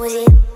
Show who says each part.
Speaker 1: was it?